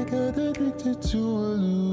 I got addicted to a loop.